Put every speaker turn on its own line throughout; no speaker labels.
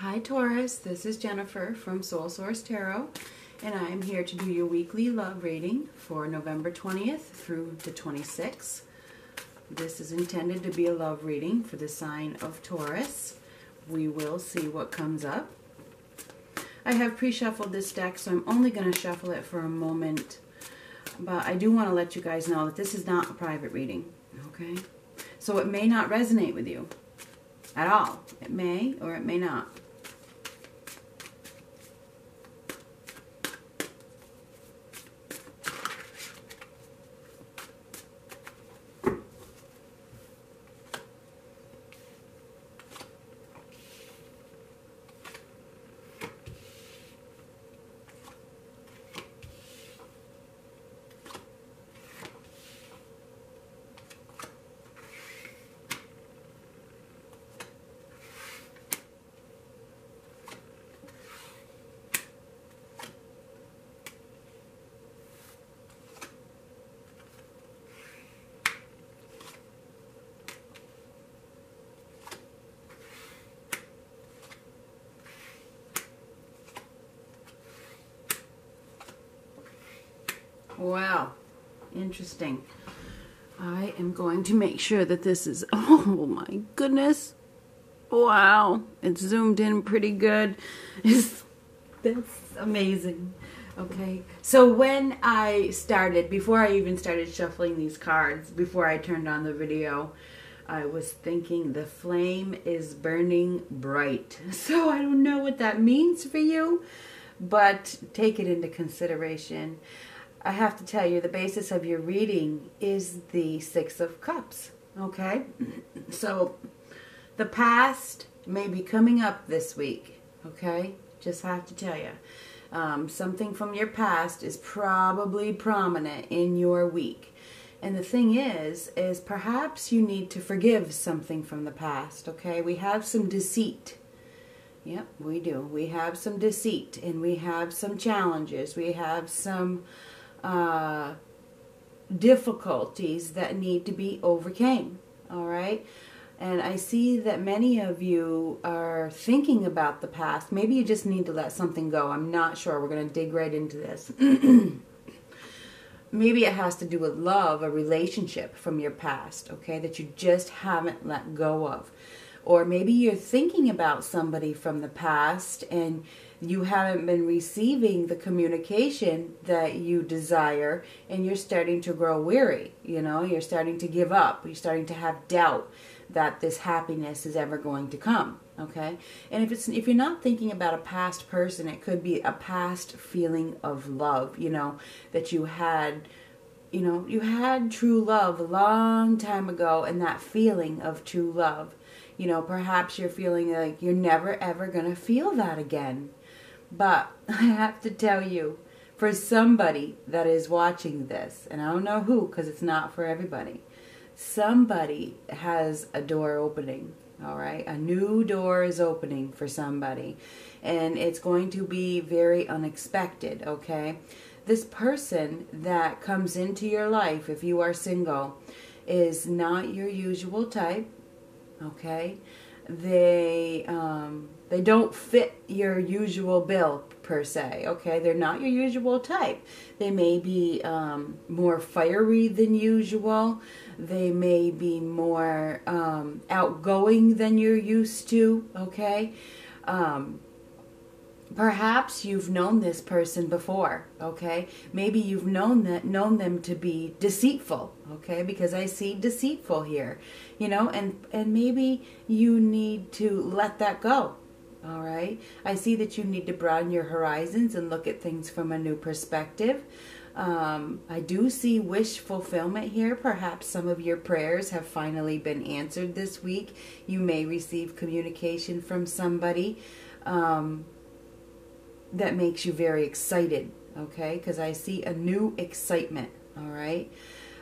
Hi Taurus, this is Jennifer from Soul Source Tarot, and I am here to do your weekly love reading for November 20th through the 26th. This is intended to be a love reading for the sign of Taurus. We will see what comes up. I have pre-shuffled this deck, so I'm only going to shuffle it for a moment. But I do want to let you guys know that this is not a private reading, okay? So it may not resonate with you at all. It may or it may not. Wow, interesting. I am going to make sure that this is, oh my goodness. Wow, it's zoomed in pretty good. It's, that's amazing. Okay, so when I started, before I even started shuffling these cards, before I turned on the video, I was thinking the flame is burning bright. So I don't know what that means for you, but take it into consideration. I have to tell you, the basis of your reading is the Six of Cups. Okay? So the past may be coming up this week. Okay? Just have to tell you. Um, something from your past is probably prominent in your week. And the thing is, is perhaps you need to forgive something from the past, okay? We have some deceit. Yep, we do. We have some deceit and we have some challenges. We have some uh, difficulties that need to be overcame. All right. And I see that many of you are thinking about the past. Maybe you just need to let something go. I'm not sure. We're going to dig right into this. Maybe it has to do with love, a relationship from your past, okay, that you just haven't let go of. Or maybe you're thinking about somebody from the past and you haven't been receiving the communication that you desire and you're starting to grow weary you know? You're starting to give up. You're starting to have doubt that this happiness is ever going to come okay? And if it's if you're not thinking about a past person it could be a past feeling of love you know? That you had you know you had true love a long time ago and that feeling of true love you know perhaps you're feeling like you're never ever going to feel that again but I have to tell you, for somebody that is watching this, and I don't know who because it's not for everybody, somebody has a door opening. All right, a new door is opening for somebody, and it's going to be very unexpected. Okay, this person that comes into your life, if you are single, is not your usual type. Okay, they um, they don't fit your usual bill per se. Okay, they're not your usual type. They may be um, more fiery than usual. They may be more um, outgoing than you're used to. Okay. Um, perhaps you've known this person before okay maybe you've known that known them to be deceitful okay because i see deceitful here you know and and maybe you need to let that go all right i see that you need to broaden your horizons and look at things from a new perspective um, I do see wish fulfillment here. Perhaps some of your prayers have finally been answered this week. You may receive communication from somebody. Um, that makes you very excited, okay? Because I see a new excitement, all right?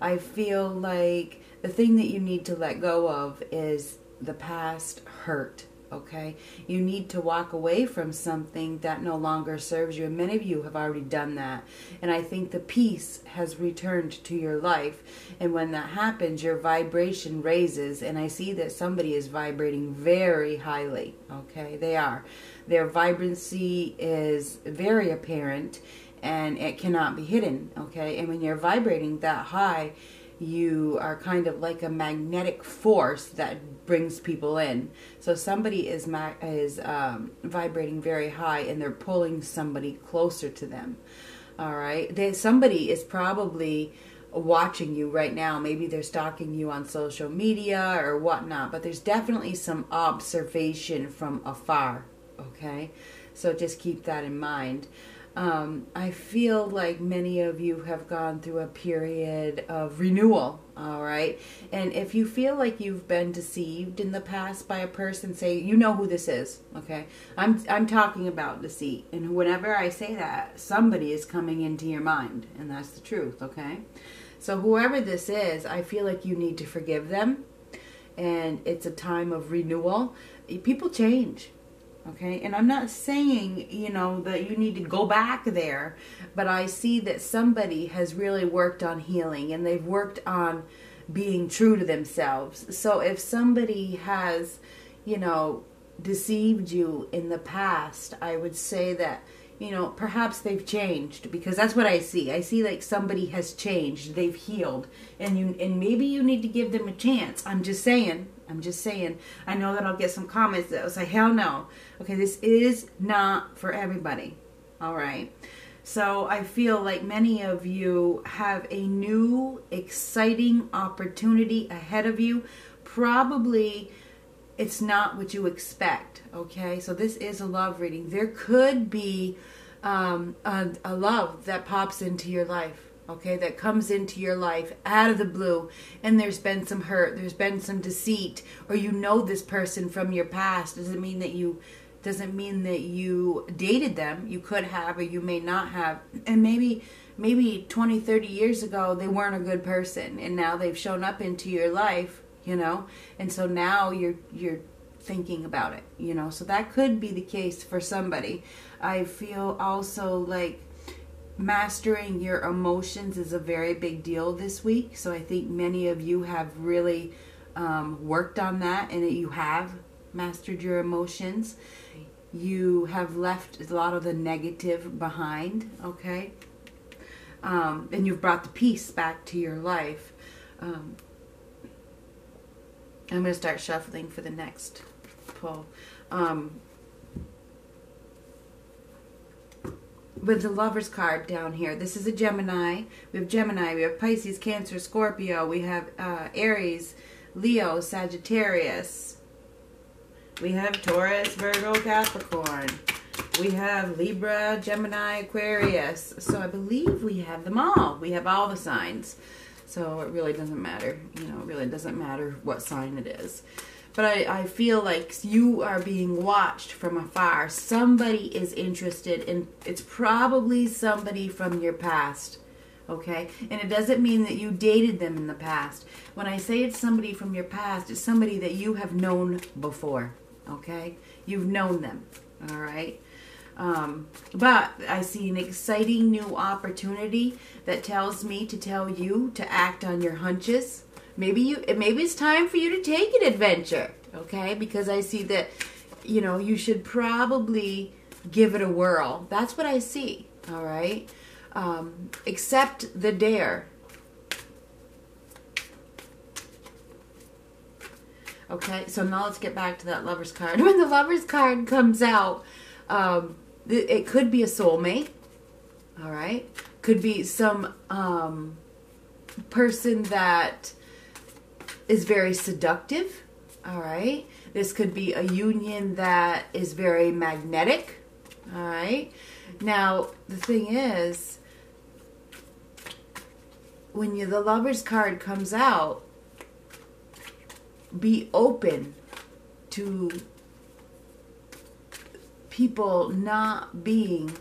I feel like the thing that you need to let go of is the past hurt, okay? You need to walk away from something that no longer serves you. And many of you have already done that. And I think the peace has returned to your life. And when that happens, your vibration raises. And I see that somebody is vibrating very highly, okay? They are. Their vibrancy is very apparent and it cannot be hidden, okay? And when you're vibrating that high, you are kind of like a magnetic force that brings people in. So somebody is is um, vibrating very high, and they're pulling somebody closer to them. All right, they, somebody is probably watching you right now. Maybe they're stalking you on social media or whatnot, but there's definitely some observation from afar. Okay, so just keep that in mind. Um, I feel like many of you have gone through a period of renewal, all right? And if you feel like you've been deceived in the past by a person, say, you know who this is, okay? I'm, I'm talking about deceit. And whenever I say that, somebody is coming into your mind, and that's the truth, okay? So, whoever this is, I feel like you need to forgive them, and it's a time of renewal. People change Okay, and I'm not saying, you know, that you need to go back there, but I see that somebody has really worked on healing and they've worked on being true to themselves. So if somebody has, you know, deceived you in the past, I would say that, you know, perhaps they've changed because that's what I see. I see like somebody has changed, they've healed, and you and maybe you need to give them a chance. I'm just saying, I'm just saying. I know that I'll get some comments that will say, hell no. Okay, this is not for everybody. All right. So I feel like many of you have a new, exciting opportunity ahead of you. Probably it's not what you expect. Okay, so this is a love reading. There could be um, a, a love that pops into your life okay, that comes into your life out of the blue, and there's been some hurt, there's been some deceit, or you know this person from your past, doesn't mean that you doesn't mean that you dated them. You could have or you may not have. And maybe maybe 20, 30 years ago they weren't a good person and now they've shown up into your life, you know. And so now you're you're thinking about it, you know. So that could be the case for somebody. I feel also like mastering your emotions is a very big deal this week. So I think many of you have really um, worked on that and that you have mastered your emotions. You have left a lot of the negative behind, okay? Um, and you've brought the peace back to your life. Um, I'm going to start shuffling for the next pull. Um, with the lovers card down here. This is a Gemini. We have Gemini, we have Pisces, Cancer, Scorpio, we have uh, Aries, Leo, Sagittarius. We have Taurus, Virgo, Capricorn. We have Libra, Gemini, Aquarius. So I believe we have them all. We have all the signs. So it really doesn't matter. You know, it really doesn't matter what sign it is but I, I feel like you are being watched from afar. Somebody is interested, and it's probably somebody from your past. Okay? And it doesn't mean that you dated them in the past. When I say it's somebody from your past, it's somebody that you have known before. Okay? You've known them. All right? Um, but I see an exciting new opportunity that tells me to tell you to act on your hunches maybe you maybe it's time for you to take an adventure okay? Because i see that you know you should probably give it a whirl. That's what i see all right? Um, accept the dare. Okay so now let's get back to that lovers card. When the lovers card comes out um, it could be a soulmate all right? Could be some um, person that is very seductive. All right. This could be a union that is very magnetic. All right. Now, the thing is, when you, the lover's card comes out, be open to people not being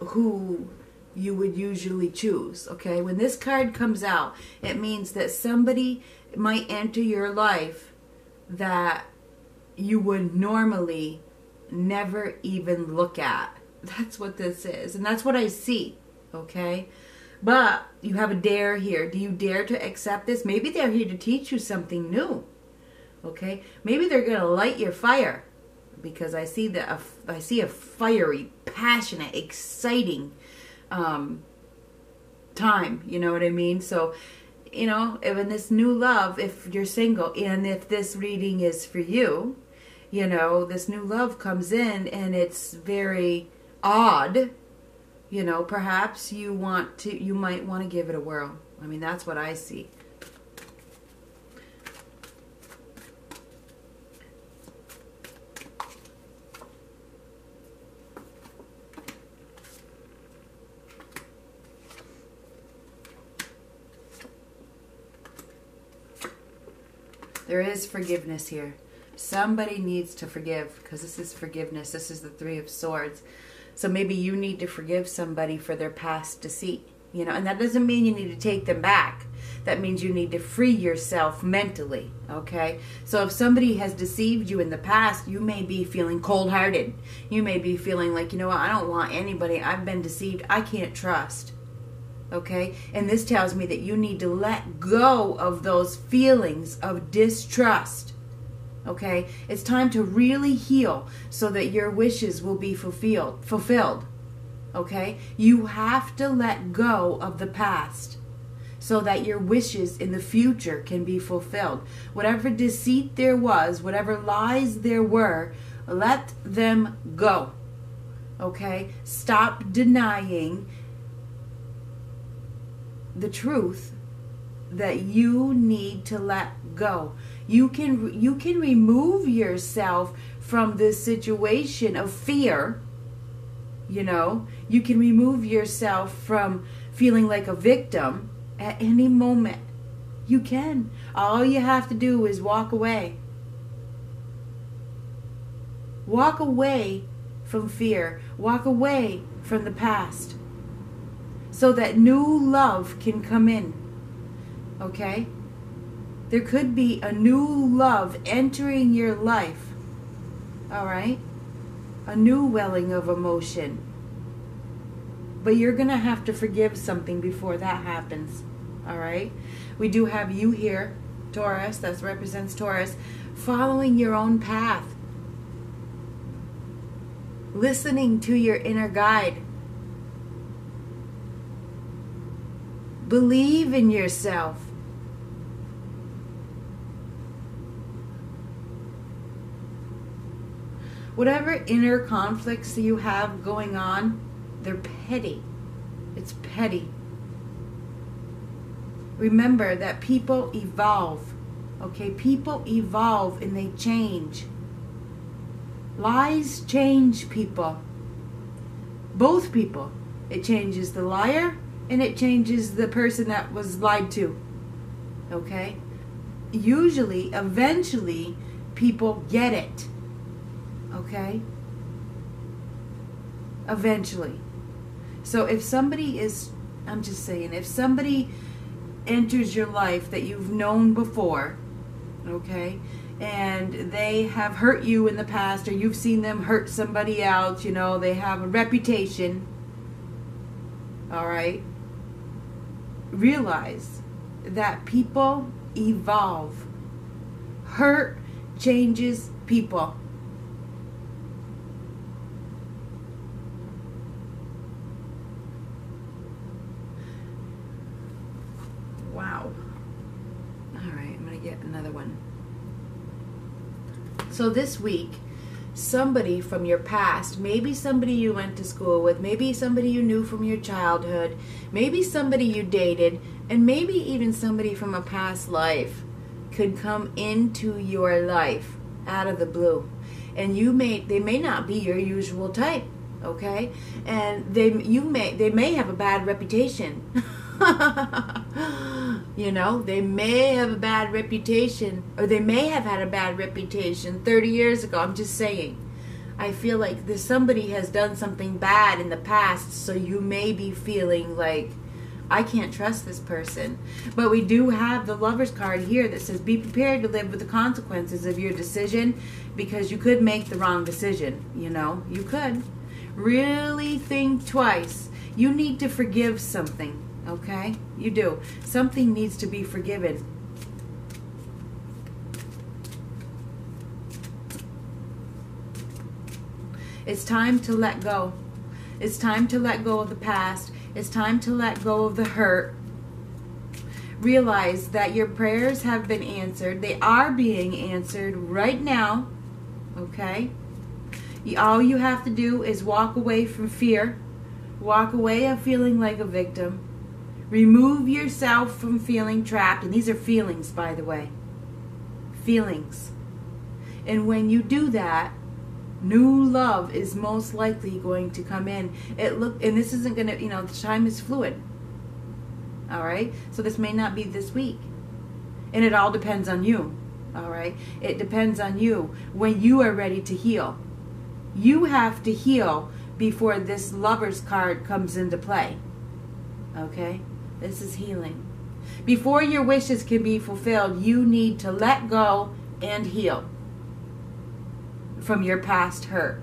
who you would usually choose. Okay, when this card comes out, it means that somebody might enter your life that you would normally never even look at. That's what this is. And that's what I see. Okay? But you have a dare here. Do you dare to accept this? Maybe they're here to teach you something new. Okay? Maybe they're going to light your fire because I see that I see a fiery, passionate, exciting um, time. You know what I mean? So, you know, in this new love, if you're single and if this reading is for you, you know, this new love comes in and it's very odd. You know, perhaps you want to, you might want to give it a whirl. I mean, that's what I see. There is forgiveness here. Somebody needs to forgive because this is forgiveness. This is the Three of Swords. So maybe you need to forgive somebody for their past deceit. You know, and that doesn't mean you need to take them back. That means you need to free yourself mentally. Okay? So if somebody has deceived you in the past, you may be feeling cold hearted. You may be feeling like, you know what, I don't want anybody. I've been deceived. I can't trust. Okay? And this tells me that you need to let go of those feelings of distrust. Okay? It's time to really heal so that your wishes will be fulfilled. Fulfilled. Okay? You have to let go of the past so that your wishes in the future can be fulfilled. Whatever deceit there was, whatever lies there were, let them go. Okay? Stop denying the truth that you need to let go. You can you can remove yourself from this situation of fear. You know, you can remove yourself from feeling like a victim at any moment. You can. All you have to do is walk away. Walk away from fear. Walk away from the past so that new love can come in. Okay? There could be a new love entering your life. All right? A new welling of emotion. But you're going to have to forgive something before that happens. All right? We do have you here, Taurus, that represents Taurus, following your own path. Listening to your inner guide Believe in yourself. Whatever inner conflicts you have going on, they're petty. It's petty. Remember that people evolve. Okay, people evolve and they change. Lies change people. Both people. It changes the liar and it changes the person that was lied to. Okay? Usually, eventually, people get it. Okay? Eventually. So if somebody is, I'm just saying, if somebody enters your life that you've known before, okay, and they have hurt you in the past or you've seen them hurt somebody else, you know, they have a reputation, all right, realize that people evolve. Hurt changes people. Wow. All right, I'm going to get another one. So this week, somebody from your past, maybe somebody you went to school with, maybe somebody you knew from your childhood, maybe somebody you dated, and maybe even somebody from a past life could come into your life out of the blue. And you may they may not be your usual type, okay? And they you may they may have a bad reputation. you know, they may have a bad reputation, or they may have had a bad reputation 30 years ago. I'm just saying. I feel like this somebody has done something bad in the past, so you may be feeling like I can't trust this person. But we do have the lover's card here that says be prepared to live with the consequences of your decision because you could make the wrong decision. You know, you could. Really think twice. You need to forgive something, okay? You do. Something needs to be forgiven. It's time to let go. It's time to let go of the past. It's time to let go of the hurt. Realize that your prayers have been answered. They are being answered right now. Okay? All you have to do is walk away from fear. Walk away of feeling like a victim. Remove yourself from feeling trapped. And these are feelings, by the way. Feelings. And when you do that, new love is most likely going to come in. It look and this isn't going to, you know, the time is fluid. All right? So this may not be this week. And it all depends on you. All right? It depends on you when you are ready to heal. You have to heal before this lover's card comes into play. Okay? This is healing. Before your wishes can be fulfilled, you need to let go and heal from your past hurt.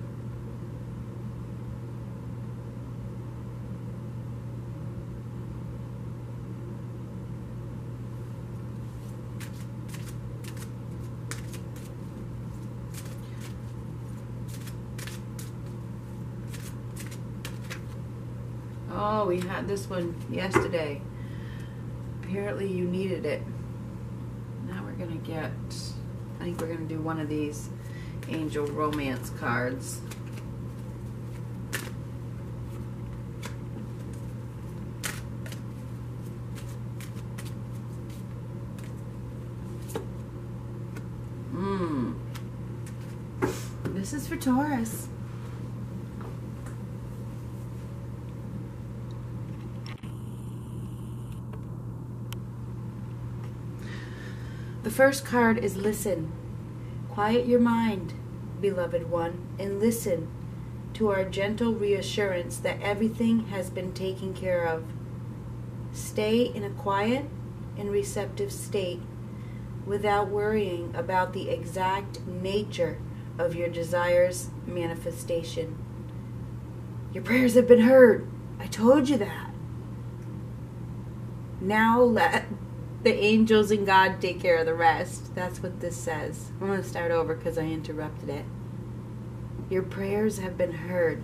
Oh, we had this one yesterday. Apparently you needed it. Now we're going to get, I think we're going to do one of these angel romance cards. Mmm. This is for Taurus. The first card is listen. Quiet your mind, beloved one, and listen to our gentle reassurance that everything has been taken care of. Stay in a quiet and receptive state without worrying about the exact nature of your desires manifestation. Your prayers have been heard. I told you that. Now let the angels and God take care of the rest. That's what this says. I'm going to start over because I interrupted it. Your prayers have been heard.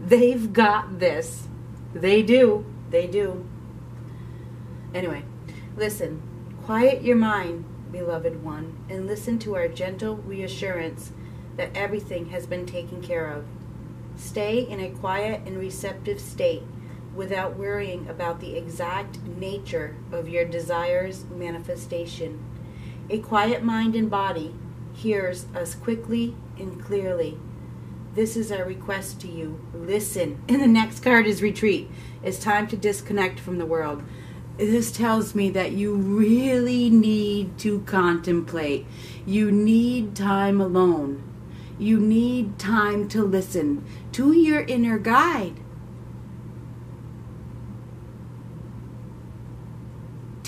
They've got this. They do. They do. Anyway, listen. Quiet your mind, beloved one, and listen to our gentle reassurance that everything has been taken care of. Stay in a quiet and receptive state without worrying about the exact nature of your desire's manifestation. A quiet mind and body hears us quickly and clearly. This is our request to you. Listen. And the next card is retreat. It's time to disconnect from the world. This tells me that you really need to contemplate. You need time alone. You need time to listen to your inner guide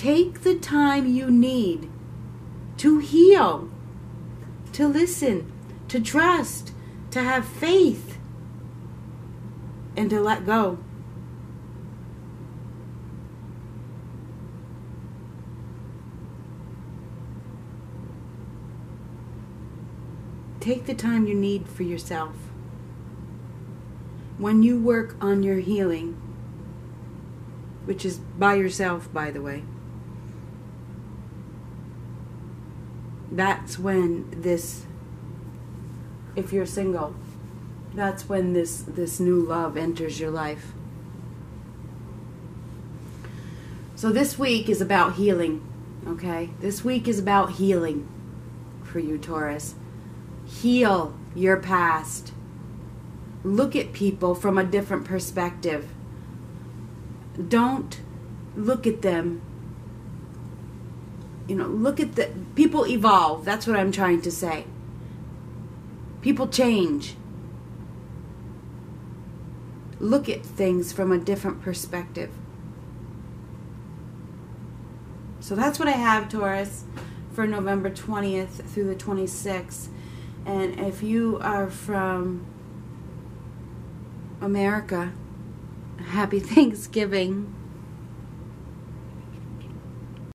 Take the time you need to heal, to listen, to trust, to have faith, and to let go. Take the time you need for yourself. When you work on your healing, which is by yourself, by the way, that's when this if you're single that's when this this new love enters your life. So this week is about healing okay? This week is about healing for you taurus. Heal your past. Look at people from a different perspective. Don't look at them you know, look at the people evolve. That's what I'm trying to say. People change. Look at things from a different perspective. So that's what I have, Taurus, for November 20th through the 26th. And if you are from America, happy Thanksgiving.